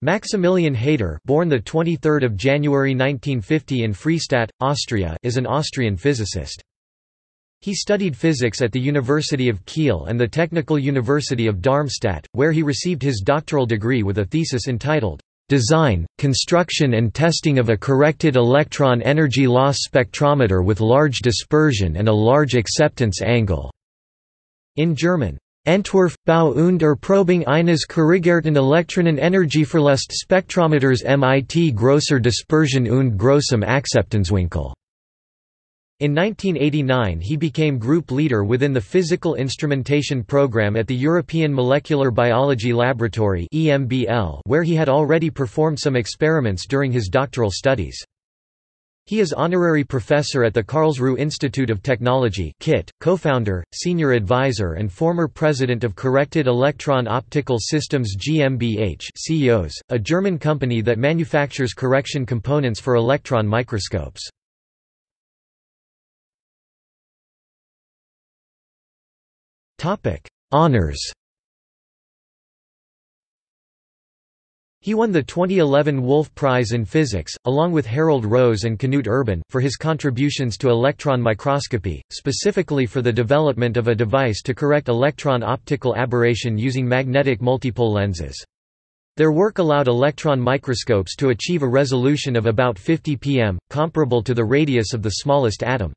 Maximilian Haider born the 23rd of January 1950 in Freistadt, Austria is an Austrian physicist. He studied physics at the University of Kiel and the Technical University of Darmstadt, where he received his doctoral degree with a thesis entitled, "'Design, Construction and Testing of a Corrected Electron Energy Loss Spectrometer with Large Dispersion and a Large Acceptance Angle' in German. Entwurf, Bau und Erprobung eines korrigierten Elektronenenergieverlust Spektrometers mit grosser Dispersion und grossem Akzeptanzwinkel. In 1989 he became group leader within the Physical Instrumentation Program at the European Molecular Biology Laboratory where he had already performed some experiments during his doctoral studies. He is honorary professor at the Karlsruhe Institute of Technology KIT, co-founder, senior advisor and former president of Corrected Electron Optical Systems GmbH CEOS, a German company that manufactures correction components for electron microscopes. Honors He won the 2011 Wolf Prize in Physics, along with Harald Rose and Knut Urban, for his contributions to electron microscopy, specifically for the development of a device to correct electron optical aberration using magnetic multipole lenses. Their work allowed electron microscopes to achieve a resolution of about 50 pm, comparable to the radius of the smallest atom.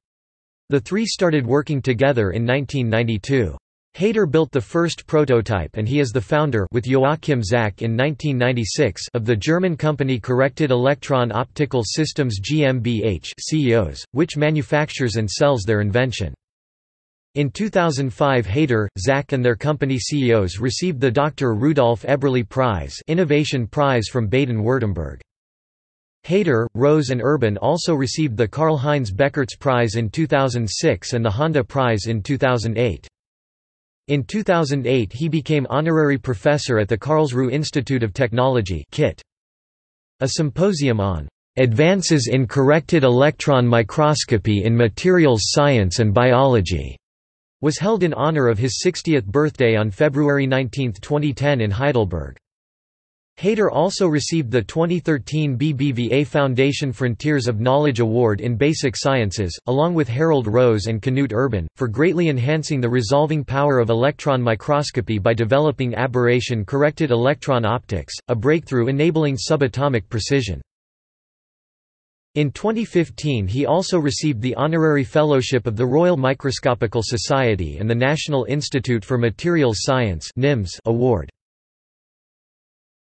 The three started working together in 1992. Haider built the first prototype and he is the founder with Joachim Zach in 1996 of the German company Corrected Electron Optical Systems GmbH CEOS, which manufactures and sells their invention. In 2005 Haider, Zach and their company CEOS received the Dr. Rudolf Eberle Prize Innovation Prize from Baden-Württemberg. Haider, Rose and Urban also received the Karl-Heinz Beckurts Prize in 2006 and the Honda Prize in 2008. In 2008 he became honorary professor at the Karlsruhe Institute of Technology KIT. A symposium on "...advances in corrected electron microscopy in materials science and biology", was held in honor of his 60th birthday on February 19, 2010 in Heidelberg. Haider also received the 2013 BBVA Foundation Frontiers of Knowledge Award in Basic Sciences, along with Harald Rose and Knut Urban, for greatly enhancing the resolving power of electron microscopy by developing aberration-corrected electron optics, a breakthrough enabling subatomic precision. In 2015 he also received the Honorary Fellowship of the Royal Microscopical Society and the National Institute for Materials Science Award.